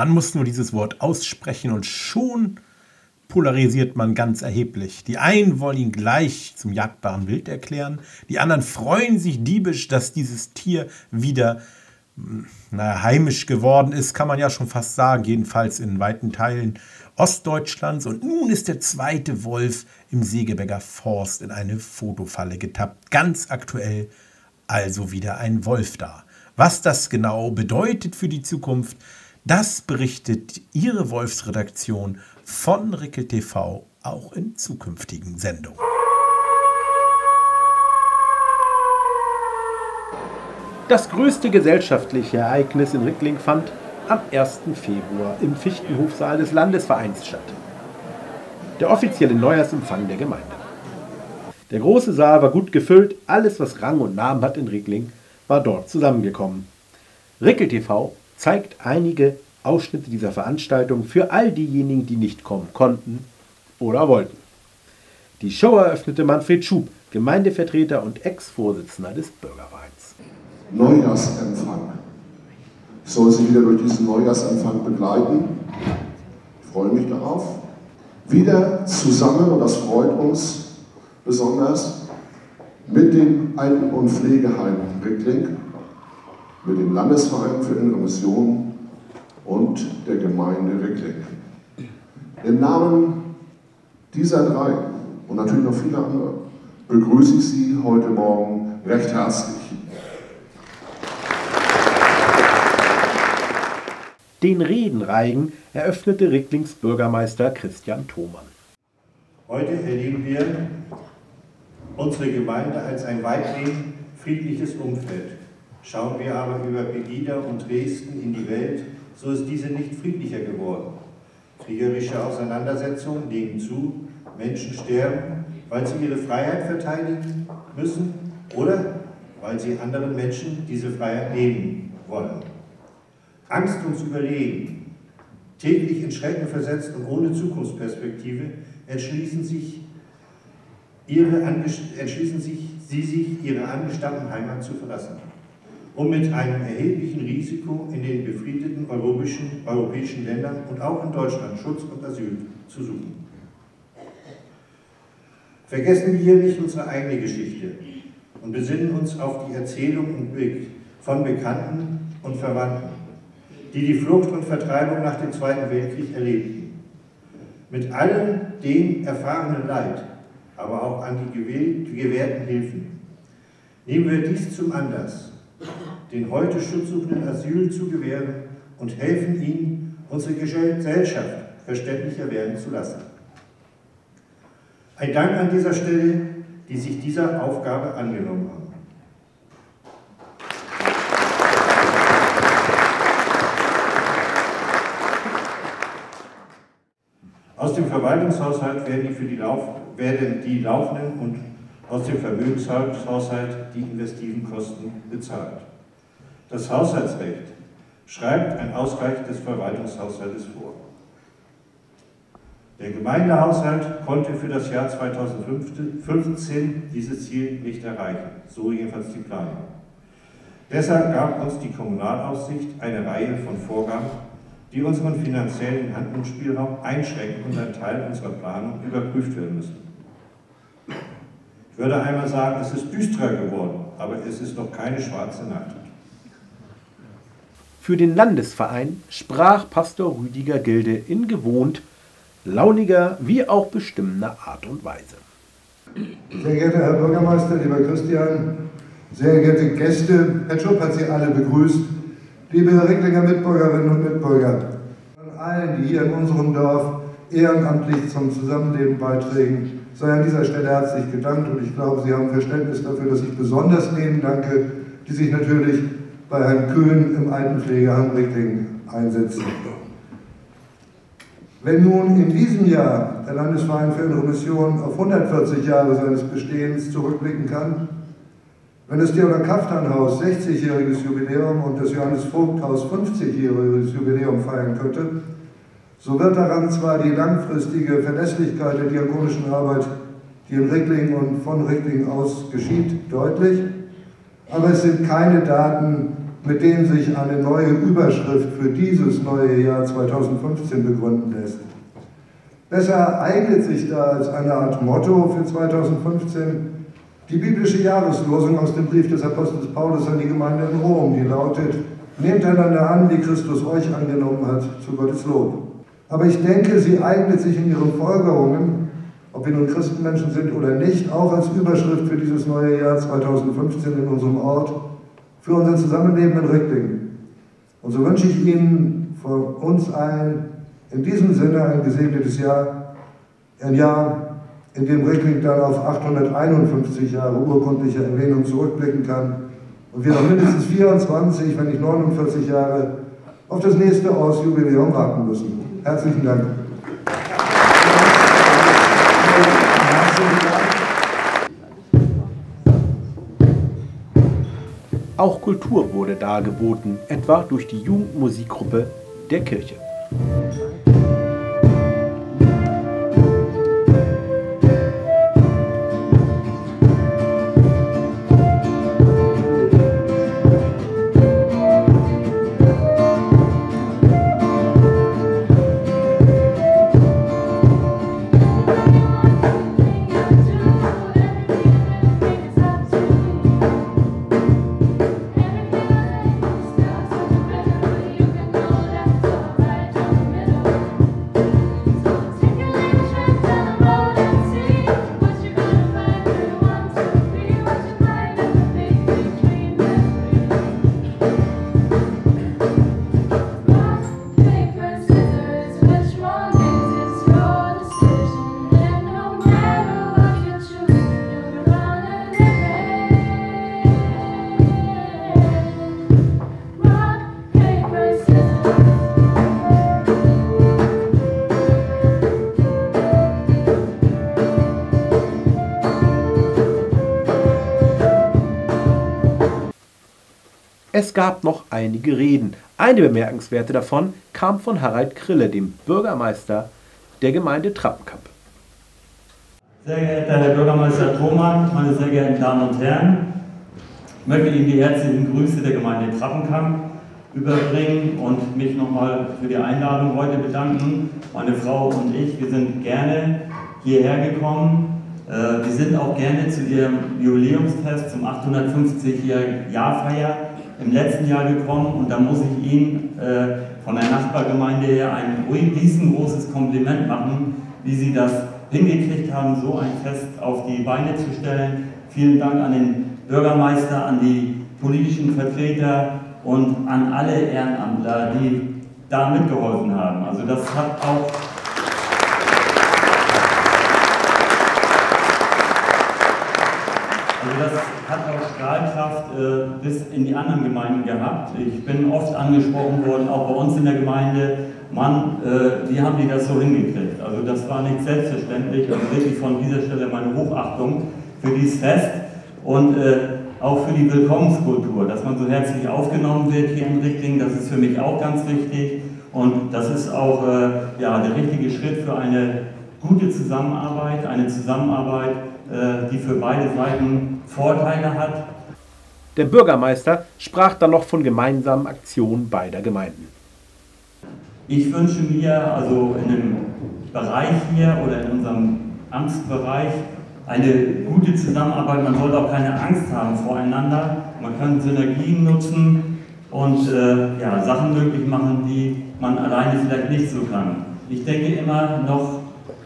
Man muss nur dieses Wort aussprechen und schon polarisiert man ganz erheblich. Die einen wollen ihn gleich zum jagdbaren Wild erklären, die anderen freuen sich diebisch, dass dieses Tier wieder hm, naja, heimisch geworden ist, kann man ja schon fast sagen, jedenfalls in weiten Teilen Ostdeutschlands. Und nun ist der zweite Wolf im Segeberger Forst in eine Fotofalle getappt. Ganz aktuell also wieder ein Wolf da. Was das genau bedeutet für die Zukunft, das berichtet Ihre Wolfsredaktion von Rickel TV auch in zukünftigen Sendungen. Das größte gesellschaftliche Ereignis in Rickling fand am 1. Februar im Fichtenhofsaal des Landesvereins statt. Der offizielle Neujahrsempfang der Gemeinde. Der große Saal war gut gefüllt, alles was Rang und Namen hat in Rickling war dort zusammengekommen. Rickel TV zeigt einige Ausschnitte dieser Veranstaltung für all diejenigen, die nicht kommen konnten oder wollten. Die Show eröffnete Manfred Schub, Gemeindevertreter und Ex-Vorsitzender des Bürgervereins. Neujahrsempfang. Ich soll Sie wieder durch diesen Neujahrsempfang begleiten. Ich freue mich darauf. Wieder zusammen, und das freut uns besonders, mit dem Alten- und Pflegeheim Rickling, mit dem Landesverein für Innere Mission und der Gemeinde Rickling. Im Namen dieser drei und natürlich noch viele andere begrüße ich Sie heute Morgen recht herzlich. Den Redenreigen eröffnete Ricklings Bürgermeister Christian Thomann. Heute erleben wir unsere Gemeinde als ein weitgehend friedliches Umfeld. Schauen wir aber über Pegida und Dresden in die Welt, so ist diese nicht friedlicher geworden. Kriegerische Auseinandersetzungen legen zu, Menschen sterben, weil sie ihre Freiheit verteidigen müssen oder weil sie anderen Menschen diese Freiheit nehmen wollen. Angst ums Überleben, täglich in Schrecken versetzt und ohne Zukunftsperspektive, entschließen sich, ihre, entschließen sich, sie sich ihre angestammten Heimat zu verlassen um mit einem erheblichen Risiko in den befriedeten europäischen, europäischen Ländern und auch in Deutschland Schutz und Asyl zu suchen. Vergessen wir hier nicht unsere eigene Geschichte und besinnen uns auf die Erzählungen von Bekannten und Verwandten, die die Flucht und Vertreibung nach dem Zweiten Weltkrieg erlebten. Mit allem dem erfahrenen Leid, aber auch an die gewährten Hilfen. Nehmen wir dies zum Anlass, den heute Schutzsuchenden Asyl zu gewähren und helfen ihnen, unsere Gesellschaft verständlicher werden zu lassen. Ein Dank an dieser Stelle, die sich dieser Aufgabe angenommen haben. Aus dem Verwaltungshaushalt werden die, die laufenden und aus dem Vermögenshaushalt die investiven Kosten bezahlt. Das Haushaltsrecht schreibt ein Ausgleich des Verwaltungshaushaltes vor. Der Gemeindehaushalt konnte für das Jahr 2015 dieses Ziel nicht erreichen, so jedenfalls die Planung. Deshalb gab uns die Kommunalaufsicht eine Reihe von Vorgaben, die unseren finanziellen Handlungsspielraum einschränken und ein Teil unserer Planung überprüft werden müssen würde einmal sagen, es ist düsterer geworden, aber es ist noch keine schwarze Nacht. Für den Landesverein sprach Pastor Rüdiger Gilde in gewohnt launiger wie auch bestimmender Art und Weise. Sehr geehrter Herr Bürgermeister, lieber Christian, sehr geehrte Gäste, Herr Schupp hat Sie alle begrüßt, liebe Recklinger Mitbürgerinnen und Mitbürger, an allen, die hier in unserem Dorf ehrenamtlich zum Zusammenleben beitragen, sei an dieser Stelle herzlich gedankt und ich glaube, Sie haben Verständnis dafür, dass ich besonders denen danke, die sich natürlich bei Herrn Köhn im Altenpflegeheim Rickling einsetzen. Wenn nun in diesem Jahr der Landesverein für Innere Mission auf 140 Jahre seines Bestehens zurückblicken kann, wenn das Theodor Kaftanhaus 60-jähriges Jubiläum und das Johannes Vogthaus 50-jähriges Jubiläum feiern könnte, so wird daran zwar die langfristige Verlässlichkeit der diakonischen Arbeit, die in Rickling und von Rickling aus geschieht, deutlich, aber es sind keine Daten, mit denen sich eine neue Überschrift für dieses neue Jahr 2015 begründen lässt. Besser eignet sich da als eine Art Motto für 2015 die biblische Jahreslosung aus dem Brief des Apostels Paulus an die Gemeinde in Rom, die lautet, nehmt einander an, wie Christus euch angenommen hat, zu Gottes Lob. Aber ich denke, sie eignet sich in ihren Folgerungen, ob wir nun Christenmenschen sind oder nicht, auch als Überschrift für dieses neue Jahr 2015 in unserem Ort, für unser Zusammenleben in Ricklingen. Und so wünsche ich Ihnen von uns allen in diesem Sinne ein gesegnetes Jahr, ein Jahr, in dem Rickling dann auf 851 Jahre urkundlicher Erwähnung zurückblicken kann und wir noch mindestens 24, wenn nicht 49 Jahre auf das nächste Ortsjubiläum warten müssen. Herzlichen Dank. Auch Kultur wurde dargeboten, etwa durch die Jugendmusikgruppe der Kirche. Es gab noch einige Reden. Eine bemerkenswerte davon kam von Harald Krille, dem Bürgermeister der Gemeinde Trappenkamp. Sehr geehrter Herr Bürgermeister Thomann, meine sehr geehrten Damen und Herren, ich möchte Ihnen die herzlichen Grüße der Gemeinde Trappenkamp überbringen und mich nochmal für die Einladung heute bedanken. Meine Frau und ich, wir sind gerne hierher gekommen. Äh, wir sind auch gerne zu Ihrem Jubiläumstest zum 850-jährigen Jahrfeier im letzten Jahr gekommen und da muss ich Ihnen äh, von der Nachbargemeinde her ein riesengroßes Kompliment machen, wie Sie das hingekriegt haben, so ein Fest auf die Beine zu stellen. Vielen Dank an den Bürgermeister, an die politischen Vertreter und an alle Ehrenamtler, die da mitgeholfen haben. Also das hat auch Also das hat auch Strahlkraft äh, bis in die anderen Gemeinden gehabt. Ich bin oft angesprochen worden, auch bei uns in der Gemeinde, Mann, äh, wie haben die das so hingekriegt? Also das war nicht selbstverständlich und wirklich von dieser Stelle meine Hochachtung für dieses Fest und äh, auch für die Willkommenskultur, dass man so herzlich aufgenommen wird hier in Richtling, das ist für mich auch ganz wichtig und das ist auch äh, ja, der richtige Schritt für eine gute Zusammenarbeit, eine Zusammenarbeit, die für beide Seiten Vorteile hat. Der Bürgermeister sprach dann noch von gemeinsamen Aktionen beider Gemeinden. Ich wünsche mir also in dem Bereich hier oder in unserem Amtsbereich eine gute Zusammenarbeit. Man sollte auch keine Angst haben voreinander. Man kann Synergien nutzen und äh, ja, Sachen möglich machen, die man alleine vielleicht nicht so kann. Ich denke immer noch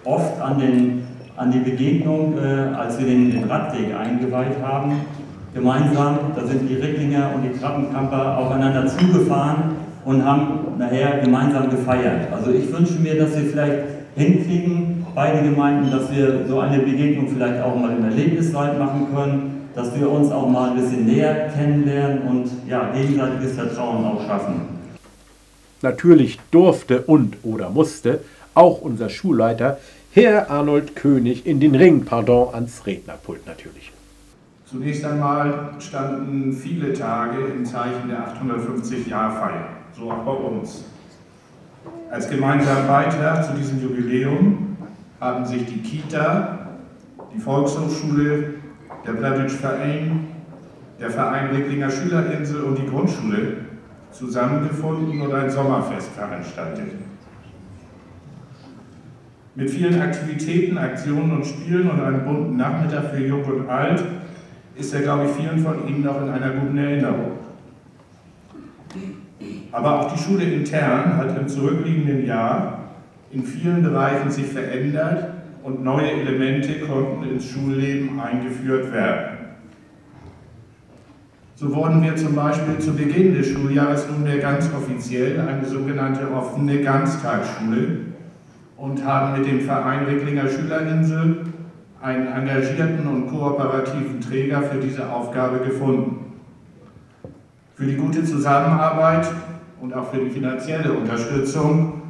oft an den an die Begegnung, äh, als wir den, den, Radweg eingeweiht haben. Gemeinsam, da sind die Ricklinger und die Trappenkamper aufeinander zugefahren und haben nachher gemeinsam gefeiert. Also ich wünsche mir, dass wir vielleicht hinkriegen, beide Gemeinden, dass wir so eine Begegnung vielleicht auch mal im Erlebniswald machen können, dass wir uns auch mal ein bisschen näher kennenlernen und ja, gegenseitiges Vertrauen auch schaffen. Natürlich durfte und oder musste auch unser Schulleiter Herr Arnold König in den Ring, pardon, ans Rednerpult natürlich. Zunächst einmal standen viele Tage im Zeichen der 850-Jahr-Feier, so auch bei uns. Als gemeinsamer Beitrag zu diesem Jubiläum haben sich die Kita, die Volkshochschule, der Plattdeutsch Verein, der Verein Recklinger Schülerinsel und die Grundschule zusammengefunden und ein Sommerfest veranstaltet. Mit vielen Aktivitäten, Aktionen und Spielen und einem bunten Nachmittag für Jung und Alt ist er, glaube ich, vielen von Ihnen noch in einer guten Erinnerung. Aber auch die Schule intern hat im zurückliegenden Jahr in vielen Bereichen sich verändert und neue Elemente konnten ins Schulleben eingeführt werden. So wurden wir zum Beispiel zu Beginn des Schuljahres nunmehr ganz offiziell eine sogenannte offene Ganztagsschule und haben mit dem Verein Recklinger Schülerinsel einen engagierten und kooperativen Träger für diese Aufgabe gefunden. Für die gute Zusammenarbeit und auch für die finanzielle Unterstützung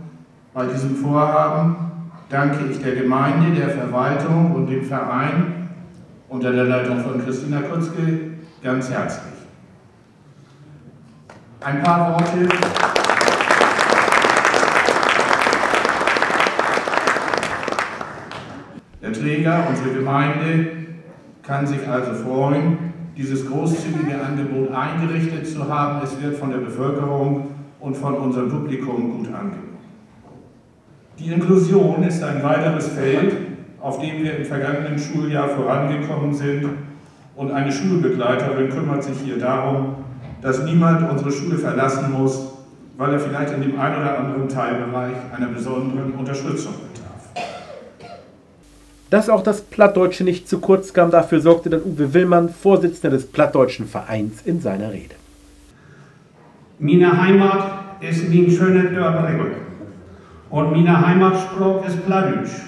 bei diesem Vorhaben danke ich der Gemeinde, der Verwaltung und dem Verein unter der Leitung von Christina Kutzke ganz herzlich. Ein paar Worte. Träger, unsere Gemeinde, kann sich also freuen, dieses großzügige Angebot eingerichtet zu haben. Es wird von der Bevölkerung und von unserem Publikum gut angenommen. Die Inklusion ist ein weiteres Feld, auf dem wir im vergangenen Schuljahr vorangekommen sind und eine Schulbegleiterin kümmert sich hier darum, dass niemand unsere Schule verlassen muss, weil er vielleicht in dem einen oder anderen Teilbereich einer besonderen Unterstützung bedarf. Dass auch das Plattdeutsche nicht zu kurz kam, dafür sorgte dann Uwe Willmann, Vorsitzender des Plattdeutschen Vereins, in seiner Rede. Meine Heimat ist mein schönes Dörbrücke und meine Heimatsprach ist Plattdeutsch.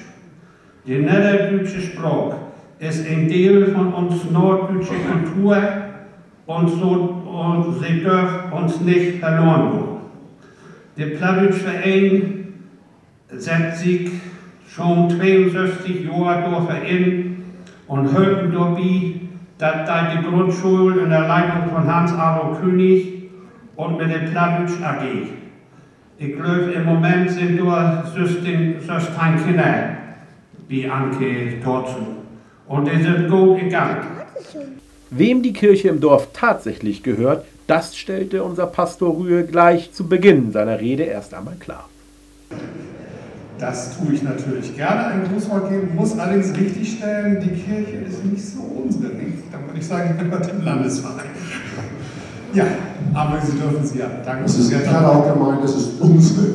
Die niederdeutsche Sprache ist ein Teil von uns norddeutscher Kultur und, so, und sie darf uns nicht verloren gehen. Der Plattdeutsche Verein setzt sich schon 62 Jahre durch Verein und hört dabei, dass da die Grundschule in der Leitung von Hans-Aro König und mit der Plattdeutsch AG. Ich glaube, im Moment sind nur 16 Kinder wie Anke dort. Und die sind gut gegangen. Wem die Kirche im Dorf tatsächlich gehört, das stellte unser Pastor Rühe gleich zu Beginn seiner Rede erst einmal klar. Das tue ich natürlich gerne, ein Grußwort geben, muss allerdings richtigstellen, die Kirche ist nicht so unsere. Nicht? Dann würde ich sagen, gehört dem Landesverein. Ja, aber Sie dürfen sie ja. Danke. Das ist ja klar auch gemeint, das ist unsere.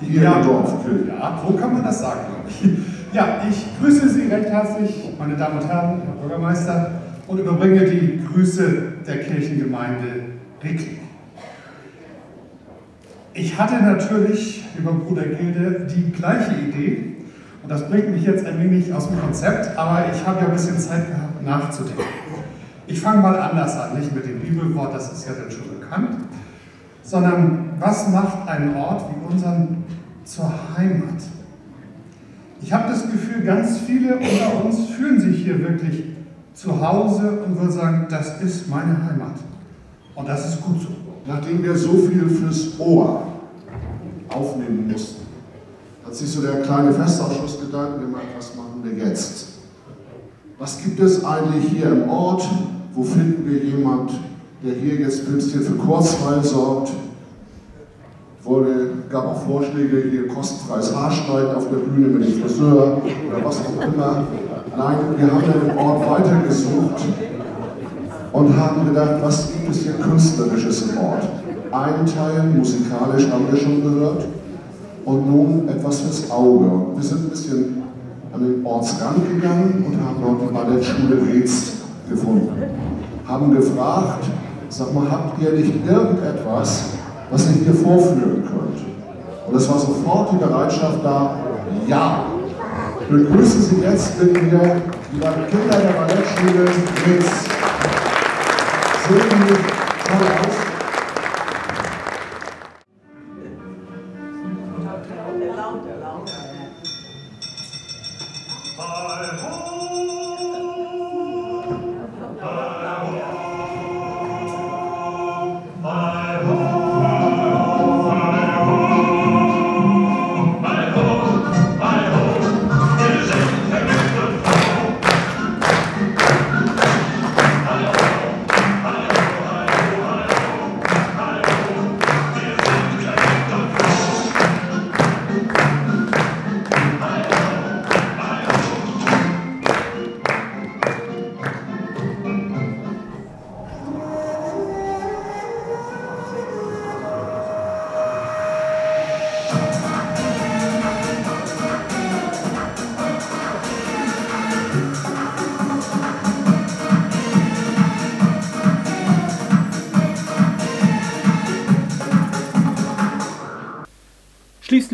Die Ja. Dorfkirche. Ja, so kann man das sagen, glaube ich. Ja, ich grüße Sie recht herzlich, meine Damen und Herren, Herr Bürgermeister, und überbringe die Grüße der Kirchengemeinde Rickling. Ich hatte natürlich, lieber Bruder Gilde, die gleiche Idee. Und das bringt mich jetzt ein wenig aus dem Konzept, aber ich habe ja ein bisschen Zeit gehabt, nachzudenken. Ich fange mal anders an, nicht mit dem Bibelwort, das ist ja dann schon bekannt, sondern was macht einen Ort wie unseren zur Heimat? Ich habe das Gefühl, ganz viele unter uns fühlen sich hier wirklich zu Hause und würden sagen, das ist meine Heimat. Und das ist gut so. Nachdem wir so viel fürs Ohr aufnehmen mussten, hat sich so der kleine Festausschuss Gedanken gemacht, was machen wir jetzt? Was gibt es eigentlich hier im Ort? Wo finden wir jemand, der hier jetzt bisschen für Kurzweil sorgt? Wurde, gab auch Vorschläge, hier kostenfreies Haarschneiden auf der Bühne mit dem Friseur oder was auch immer. Nein, wir haben dann im Ort weitergesucht und haben gedacht, was gibt es hier Künstlerisches im Ort? Einen Teil musikalisch haben wir schon gehört und nun etwas fürs Auge. Wir sind ein bisschen an den Ortsrand gegangen und haben dort die Ballettschule Reetz gefunden. Haben gefragt, sag mal, habt ihr nicht irgendetwas, was ihr hier vorführen könnt? Und es war sofort die Bereitschaft da, ja. Begrüßen Sie jetzt mit mir die Kinder der Ballettschule Reetz. Sehen die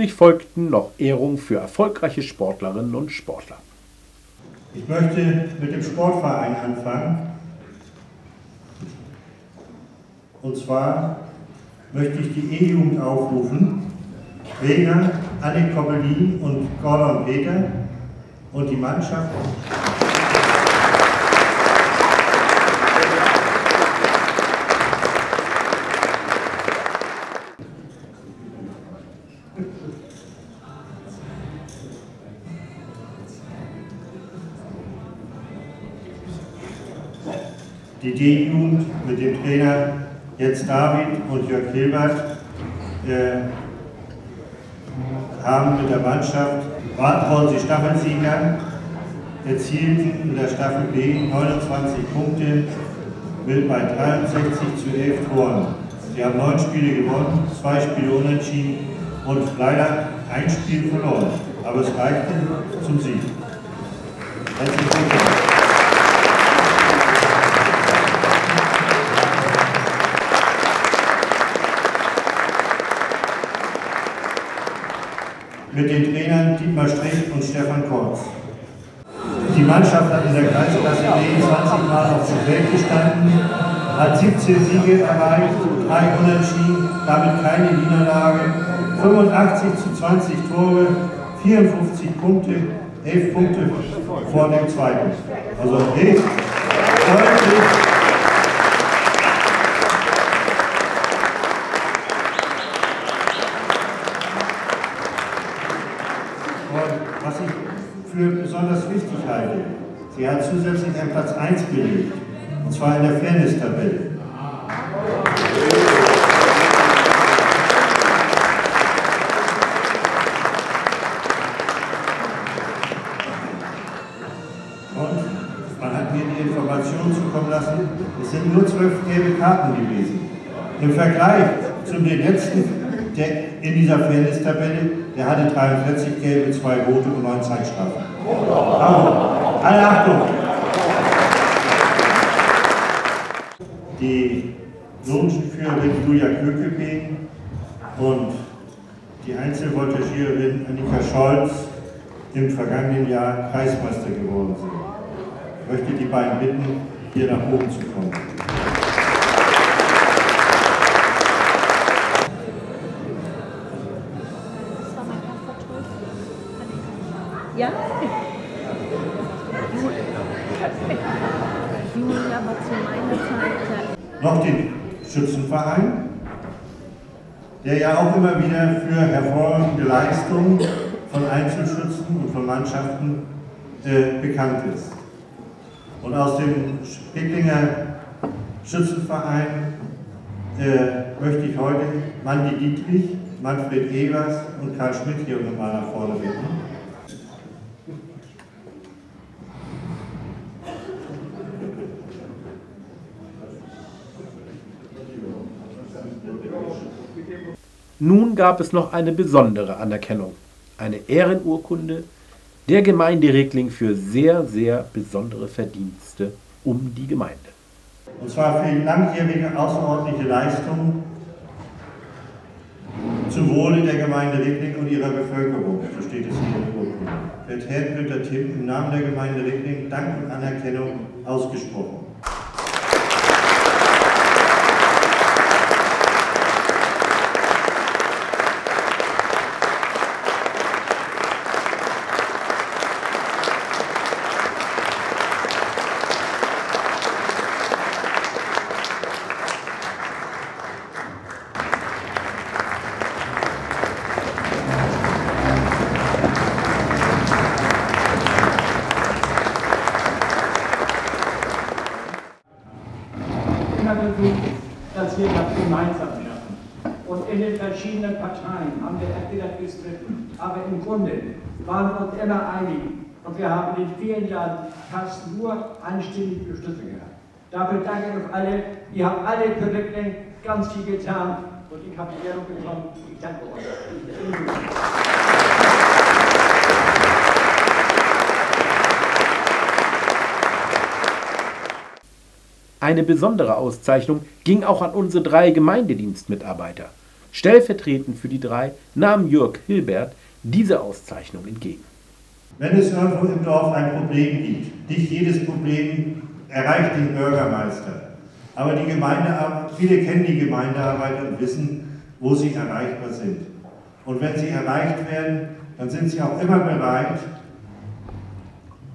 Schließlich folgten noch Ehrungen für erfolgreiche Sportlerinnen und Sportler. Ich möchte mit dem Sportverein anfangen. Und zwar möchte ich die E-Jugend aufrufen, Trainer Annik Koppelin und Gordon Peter und die Mannschaft. Die D-Jugend mit dem Trainer Jens David und Jörg Hilbert äh, haben mit der Mannschaft, waren sie Staffelsieger, erzielten in der Staffel B 29 Punkte mit bei 63 zu 11 Toren. Sie haben neun Spiele gewonnen, zwei Spiele unentschieden und leider ein Spiel verloren. Aber es reichte zum Sieg. Herzlichen Glückwunsch. Mit den Trainern Dietmar Strich und Stefan Kortz. Die Mannschaft hat in der Kreisklasse B 20 Mal auf dem Feld gestanden, hat 17 Siege erreicht, 3 Unentschieden, damit keine Niederlage, 85 zu 20 Tore, 54 Punkte, 11 Punkte vor dem Zweiten. Also echt deutlich was ich für halte. Sie hat zusätzlich einen Platz 1 belegt, und zwar in der Fairness-Tabelle. Und man hat mir die Information zukommen lassen, es sind nur zwölf gelbe Karten gewesen. Im Vergleich zu den letzten, der in dieser Fairness-Tabelle, der hatte 43 gelbe, zwei rote und neun Zeitstrafen. Also, alle Achtung! Die Logenführerin Julia Kökebeen und die Einzelvoltigiererin Annika Scholz im vergangenen Jahr Kreismeister geworden sind. Ich möchte die beiden bitten, hier nach oben zu kommen. Ja? Noch den Schützenverein, der ja auch immer wieder für hervorragende Leistungen von Einzelschützen und von Mannschaften äh, bekannt ist. Und aus dem Spricklinger Schützenverein äh, möchte ich heute Mandy Dietrich, Manfred Evers und Karl Schmidt hier nochmal nach vorne bitten. Nun gab es noch eine besondere Anerkennung, eine Ehrenurkunde der Gemeinde Regling für sehr, sehr besondere Verdienste um die Gemeinde. Und zwar für langjährige außerordentliche Leistungen zum Wohle der Gemeinde Regling und ihrer Bevölkerung, so steht es hier der Urkunde. Wird Herr Günther Tim im Namen der Gemeinde Regling Dank und Anerkennung ausgesprochen. Beschlossen gehabt. Dafür danke ich euch alle. Ihr habt alle für Rickling ganz viel getan. Und ich habe die Ehrung bekommen. Ich danke euch. Eine besondere Auszeichnung ging auch an unsere drei Gemeindedienstmitarbeiter. Stellvertretend für die drei nahm Jörg Hilbert diese Auszeichnung entgegen. Wenn es irgendwo im Dorf ein Problem gibt, nicht jedes Problem erreicht den Bürgermeister. Aber die Gemeindearbeit, viele kennen die Gemeindearbeit und wissen, wo sie erreichbar sind. Und wenn sie erreicht werden, dann sind sie auch immer bereit,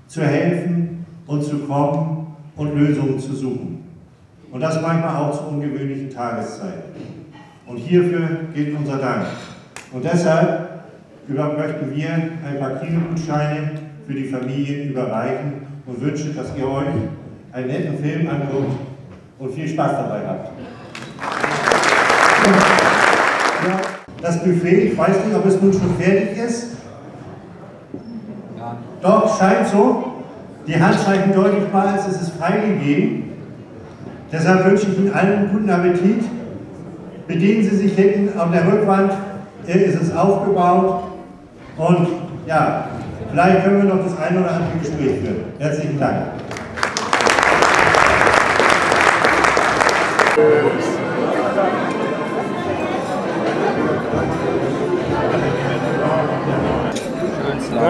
zu helfen und zu kommen und Lösungen zu suchen. Und das manchmal auch zu ungewöhnlichen Tageszeiten. Und hierfür gilt unser Dank. Und deshalb möchten wir ein paar Kinogutscheine für die Familien überreichen und wünschen, dass ihr euch einen netten Film anguckt und viel Spaß dabei habt. Das Buffet, ich weiß nicht, ob es nun schon fertig ist. Doch, scheint so. Die Handzeichen deutlich mal, als es ist freigegeben. Deshalb wünsche ich Ihnen allen guten Appetit. Bedienen Sie sich hinten auf der Rückwand, ist es aufgebaut. Und ja, vielleicht können wir noch das ein oder andere Gespräch führen. Herzlichen Dank. Ja,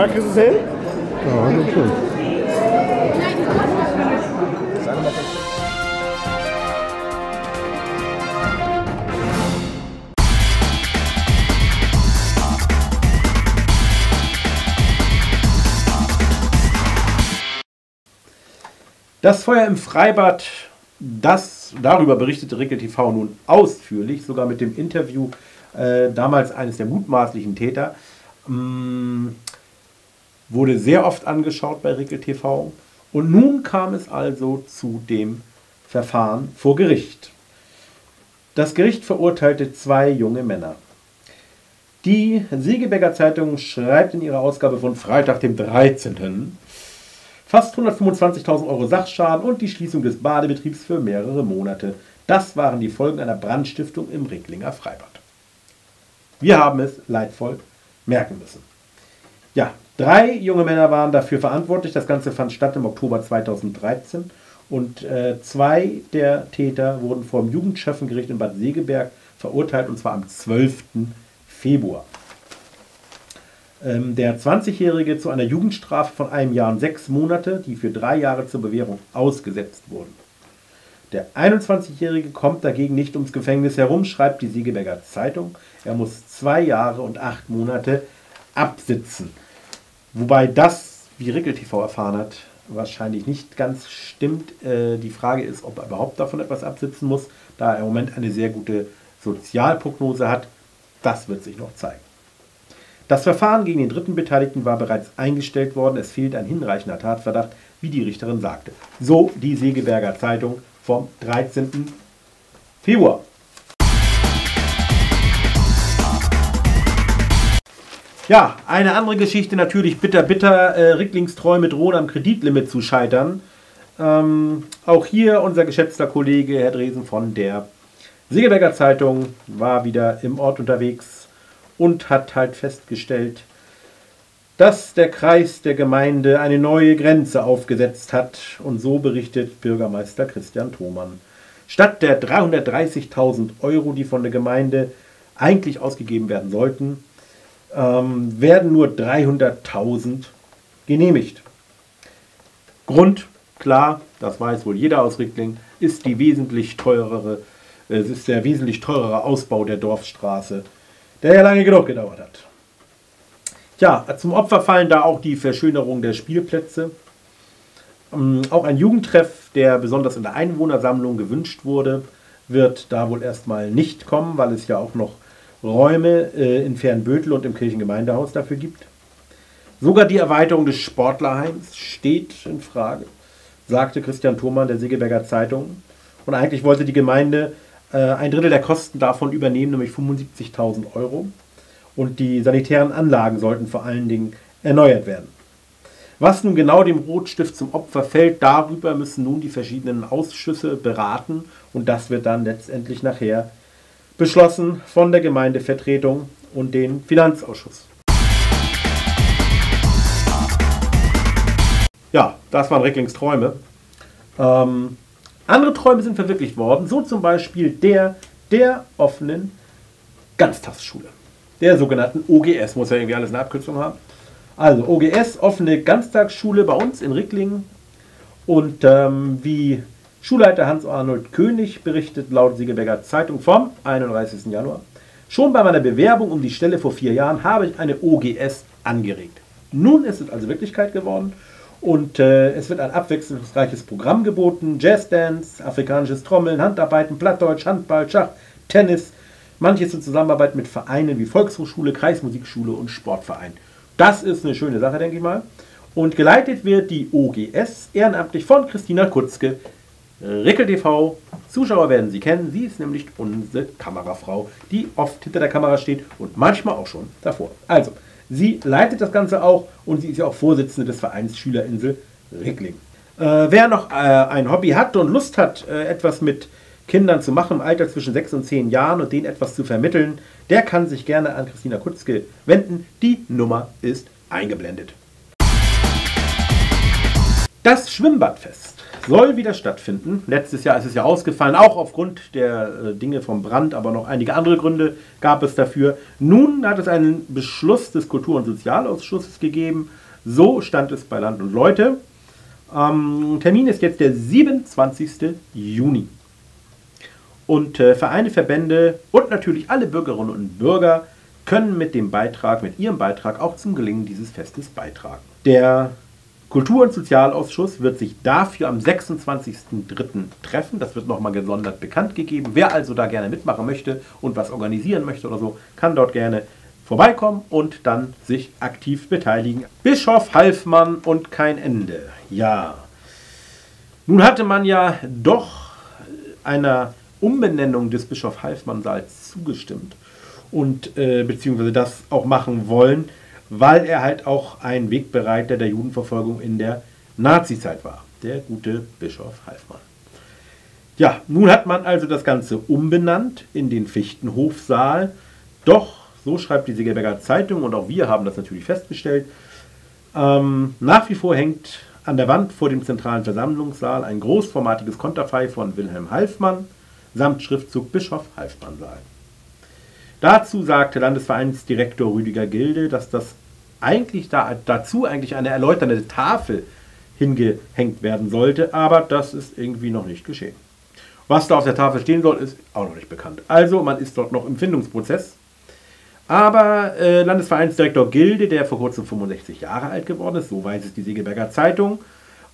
kriegst du es hin? Ja, das schon. Das Feuer im Freibad, das, darüber berichtete Rickel TV nun ausführlich, sogar mit dem Interview äh, damals eines der mutmaßlichen Täter. Mm, wurde sehr oft angeschaut bei Rickel TV. Und nun kam es also zu dem Verfahren vor Gericht. Das Gericht verurteilte zwei junge Männer. Die Segeberger Zeitung schreibt in ihrer Ausgabe von Freitag, dem 13. Fast 125.000 Euro Sachschaden und die Schließung des Badebetriebs für mehrere Monate. Das waren die Folgen einer Brandstiftung im Ricklinger Freibad. Wir haben es leidvoll merken müssen. Ja, drei junge Männer waren dafür verantwortlich. Das Ganze fand statt im Oktober 2013 und äh, zwei der Täter wurden vor dem Jugendschöffengericht in Bad Segeberg verurteilt und zwar am 12. Februar. Ähm, der 20-Jährige zu einer Jugendstrafe von einem Jahr und sechs Monate, die für drei Jahre zur Bewährung ausgesetzt wurden. Der 21-Jährige kommt dagegen nicht ums Gefängnis herum, schreibt die Siegeberger Zeitung. Er muss zwei Jahre und acht Monate absitzen. Wobei das, wie Rickel TV erfahren hat, wahrscheinlich nicht ganz stimmt. Äh, die Frage ist, ob er überhaupt davon etwas absitzen muss, da er im Moment eine sehr gute Sozialprognose hat. Das wird sich noch zeigen. Das Verfahren gegen den dritten Beteiligten war bereits eingestellt worden. Es fehlt ein hinreichender Tatverdacht, wie die Richterin sagte. So die Segeberger Zeitung vom 13. Februar. Ja, eine andere Geschichte natürlich bitter, bitter. Äh, Ricklings Träume drohen am Kreditlimit zu scheitern. Ähm, auch hier unser geschätzter Kollege Herr Dresen von der Segeberger Zeitung war wieder im Ort unterwegs und hat halt festgestellt, dass der Kreis der Gemeinde eine neue Grenze aufgesetzt hat. Und so berichtet Bürgermeister Christian Thomann. Statt der 330.000 Euro, die von der Gemeinde eigentlich ausgegeben werden sollten, ähm, werden nur 300.000 genehmigt. Grund, klar, das weiß wohl jeder aus Rickling, ist die wesentlich teurere, äh, es ist der wesentlich teurere Ausbau der Dorfstraße der ja lange genug gedauert hat. Tja, zum Opfer fallen da auch die Verschönerung der Spielplätze. Ähm, auch ein Jugendtreff, der besonders in der Einwohnersammlung gewünscht wurde, wird da wohl erstmal nicht kommen, weil es ja auch noch Räume äh, in Fernbötel und im Kirchengemeindehaus dafür gibt. Sogar die Erweiterung des Sportlerheims steht in Frage, sagte Christian Thomann der Segeberger Zeitung. Und eigentlich wollte die Gemeinde ein Drittel der Kosten davon übernehmen, nämlich 75.000 Euro. Und die sanitären Anlagen sollten vor allen Dingen erneuert werden. Was nun genau dem Rotstift zum Opfer fällt, darüber müssen nun die verschiedenen Ausschüsse beraten und das wird dann letztendlich nachher beschlossen von der Gemeindevertretung und dem Finanzausschuss. Ja, das waren Recklings Träume. Ähm, andere Träume sind verwirklicht worden, so zum Beispiel der der offenen Ganztagsschule. Der sogenannten OGS. Muss ja irgendwie alles eine Abkürzung haben. Also OGS, offene Ganztagsschule bei uns in Ricklingen. Und ähm, wie Schulleiter Hans-Arnold König berichtet laut Siegeberger Zeitung vom 31. Januar. Schon bei meiner Bewerbung um die Stelle vor vier Jahren habe ich eine OGS angeregt. Nun ist es also Wirklichkeit geworden und äh, es wird ein abwechslungsreiches Programm geboten. Jazzdance, afrikanisches Trommeln, Handarbeiten, Plattdeutsch, Handball, Schach, Tennis. Manches in Zusammenarbeit mit Vereinen wie Volkshochschule, Kreismusikschule und Sportverein. Das ist eine schöne Sache, denke ich mal. Und geleitet wird die OGS ehrenamtlich von Christina Kutzke, Rickel TV. Zuschauer werden sie kennen. Sie ist nämlich unsere Kamerafrau, die oft hinter der Kamera steht und manchmal auch schon davor. Also, sie leitet das Ganze auch und sie ist ja auch Vorsitzende des Vereins Schülerinsel Rickling. Äh, wer noch äh, ein Hobby hat und Lust hat, äh, etwas mit Kindern zu machen im Alter zwischen 6 und 10 Jahren und denen etwas zu vermitteln, der kann sich gerne an Christina Kutzke wenden. Die Nummer ist eingeblendet. Das Schwimmbadfest soll wieder stattfinden. Letztes Jahr ist es ja ausgefallen, auch aufgrund der äh, Dinge vom Brand, aber noch einige andere Gründe gab es dafür. Nun hat es einen Beschluss des Kultur- und Sozialausschusses gegeben. So stand es bei Land und Leute. Ähm, Termin ist jetzt der 27. Juni. Und äh, Vereine, Verbände und natürlich alle Bürgerinnen und Bürger können mit dem Beitrag, mit ihrem Beitrag auch zum Gelingen dieses Festes beitragen. Der Kultur- und Sozialausschuss wird sich dafür am 26.03. treffen. Das wird nochmal gesondert bekannt gegeben. Wer also da gerne mitmachen möchte und was organisieren möchte oder so, kann dort gerne vorbeikommen und dann sich aktiv beteiligen. Bischof Halfmann und kein Ende. Ja. Nun hatte man ja doch einer Umbenennung des Bischof Halfmann-Saals zugestimmt und äh, beziehungsweise das auch machen wollen weil er halt auch ein Wegbereiter der Judenverfolgung in der Nazizeit war. Der gute Bischof Halfmann. Ja, nun hat man also das Ganze umbenannt in den Fichtenhofsaal. Doch, so schreibt die Segeberger Zeitung und auch wir haben das natürlich festgestellt, ähm, nach wie vor hängt an der Wand vor dem zentralen Versammlungssaal ein großformatiges Konterfei von Wilhelm Halfmann samt Schriftzug Bischof Halfmann-Saal. Dazu sagte Landesvereinsdirektor Rüdiger Gilde, dass das eigentlich da, dazu eigentlich eine erläuternde Tafel hingehängt werden sollte, aber das ist irgendwie noch nicht geschehen. Was da auf der Tafel stehen soll, ist auch noch nicht bekannt. Also man ist dort noch im Findungsprozess. Aber äh, Landesvereinsdirektor Gilde, der vor kurzem 65 Jahre alt geworden ist, so weiß es die Segeberger Zeitung,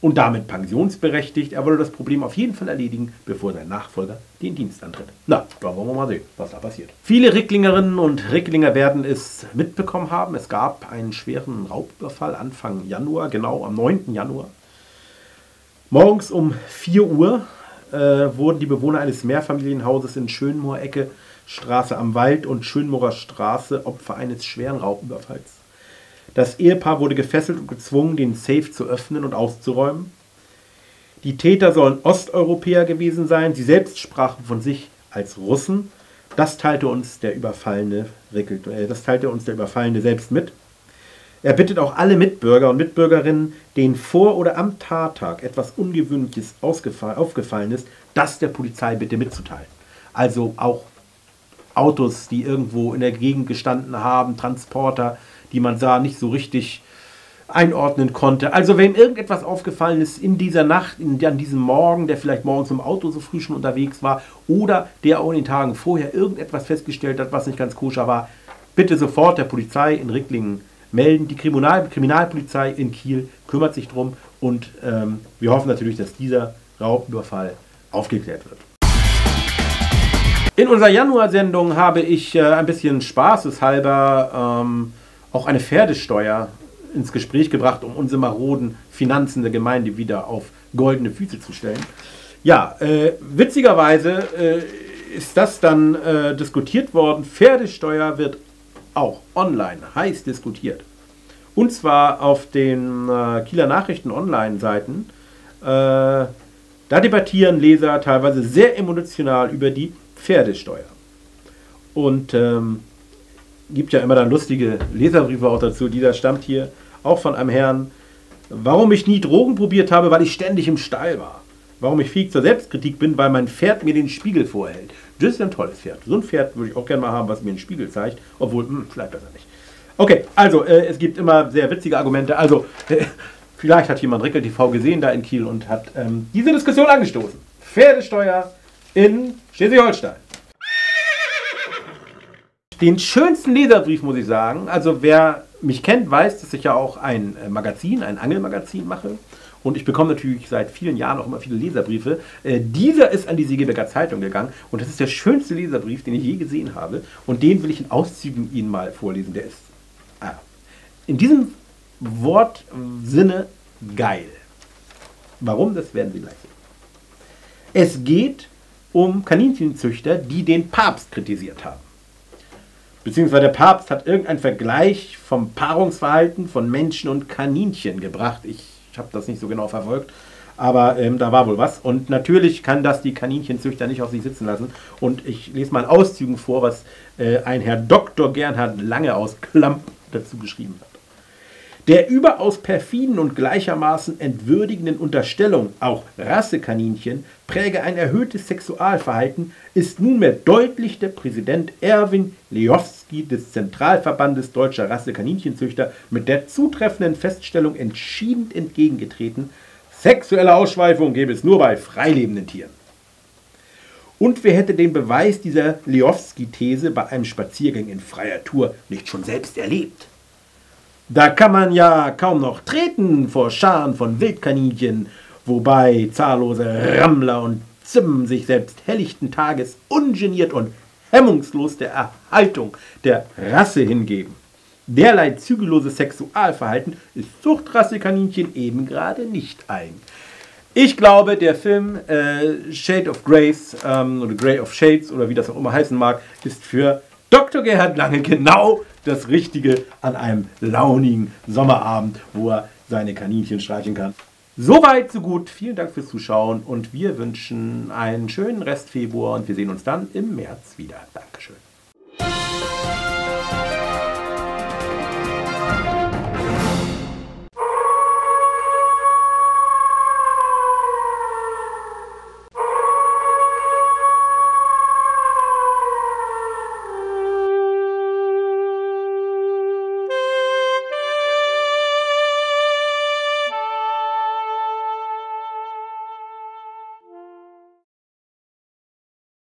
und damit pensionsberechtigt. Er wolle das Problem auf jeden Fall erledigen, bevor sein Nachfolger den Dienst antritt. Na, da wollen wir mal sehen, was da passiert. Viele Ricklingerinnen und Ricklinger werden es mitbekommen haben. Es gab einen schweren Raubüberfall Anfang Januar, genau am 9. Januar. Morgens um 4 Uhr äh, wurden die Bewohner eines Mehrfamilienhauses in Schönmoor-Ecke, Straße am Wald und Schönmoorer Straße Opfer eines schweren Raubüberfalls. Das Ehepaar wurde gefesselt und gezwungen, den Safe zu öffnen und auszuräumen. Die Täter sollen Osteuropäer gewesen sein. Sie selbst sprachen von sich als Russen. Das teilte uns der Überfallene, äh, das teilte uns der Überfallene selbst mit. Er bittet auch alle Mitbürger und Mitbürgerinnen, denen vor oder am Tattag etwas Ungewöhnliches aufgefallen ist, das der Polizei bitte mitzuteilen. Also auch Autos, die irgendwo in der Gegend gestanden haben, Transporter, die man sah, nicht so richtig einordnen konnte. Also wem irgendetwas aufgefallen ist in dieser Nacht, in, an diesem Morgen, der vielleicht morgens im Auto so früh schon unterwegs war oder der auch in den Tagen vorher irgendetwas festgestellt hat, was nicht ganz koscher war, bitte sofort der Polizei in Ricklingen melden. Die Kriminal Kriminalpolizei in Kiel kümmert sich drum und ähm, wir hoffen natürlich, dass dieser Raubüberfall aufgeklärt wird. In unserer Januarsendung habe ich äh, ein bisschen spaßeshalber ähm, auch eine Pferdesteuer ins Gespräch gebracht, um unsere maroden Finanzen der Gemeinde wieder auf goldene Füße zu stellen. Ja, äh, witzigerweise äh, ist das dann äh, diskutiert worden. Pferdesteuer wird auch online heiß diskutiert. Und zwar auf den äh, Kieler Nachrichten Online-Seiten. Äh, da debattieren Leser teilweise sehr emotional über die Pferdesteuer. Und ähm, gibt ja immer dann lustige Leserbriefe auch dazu. Dieser stammt hier auch von einem Herrn. Warum ich nie Drogen probiert habe, weil ich ständig im Stall war. warum ich fähig zur Selbstkritik bin, weil mein Pferd mir den Spiegel vorhält. Das ist ein tolles Pferd. So ein Pferd würde ich auch gerne mal haben, was mir den Spiegel zeigt, obwohl, mh, vielleicht besser nicht. Okay, also äh, es gibt immer sehr witzige Argumente. Also äh, vielleicht hat jemand Rickel TV gesehen da in Kiel und hat ähm, diese Diskussion angestoßen. Pferdesteuer in Schleswig-Holstein. Den schönsten Leserbrief muss ich sagen. Also wer mich kennt, weiß, dass ich ja auch ein äh, Magazin, ein Angelmagazin mache. Und ich bekomme natürlich seit vielen Jahren auch immer viele Leserbriefe. Äh, dieser ist an die Segeberger Zeitung gegangen und das ist der schönste Leserbrief, den ich je gesehen habe. Und den will ich in Auszügen Ihnen mal vorlesen. Der ist ah, in diesem Wortsinne geil. Warum, das werden Sie gleich sehen. Es geht um Kaninchenzüchter, die den Papst kritisiert haben. Beziehungsweise der Papst hat irgendeinen Vergleich vom Paarungsverhalten von Menschen und Kaninchen gebracht. Ich habe das nicht so genau verfolgt, aber ähm, da war wohl was. Und natürlich kann das die Kaninchenzüchter nicht auf sich sitzen lassen. Und ich lese mal Auszügen vor, was äh, ein Herr Dr. Gernhard Lange aus Klamp dazu geschrieben hat. Der überaus perfiden und gleichermaßen entwürdigenden Unterstellung, auch Rassekaninchen präge ein erhöhtes Sexualverhalten, ist nunmehr deutlich der Präsident Erwin Leowski des Zentralverbandes deutscher Rassekaninchenzüchter mit der zutreffenden Feststellung entschieden entgegengetreten, sexuelle Ausschweifung gäbe es nur bei freilebenden Tieren. Und wer hätte den Beweis dieser Leowski-These bei einem Spaziergang in freier Tour nicht schon selbst erlebt? Da kann man ja kaum noch treten vor Scharen von Wildkaninchen, wobei zahllose Rammler und Zimmen sich selbst helllichten Tages ungeniert und hemmungslos der Erhaltung der Rasse hingeben. Derlei zügelloses Sexualverhalten ist Zuchtrassekaninchen eben gerade nicht eigen. Ich glaube, der Film äh, Shade of Grace ähm, oder Grey of Shades oder wie das auch immer heißen mag, ist für Dr. Gerhard Lange genau das Richtige an einem launigen Sommerabend, wo er seine Kaninchen streicheln kann. Soweit, so gut. Vielen Dank fürs Zuschauen und wir wünschen einen schönen Rest Februar und wir sehen uns dann im März wieder. Dankeschön.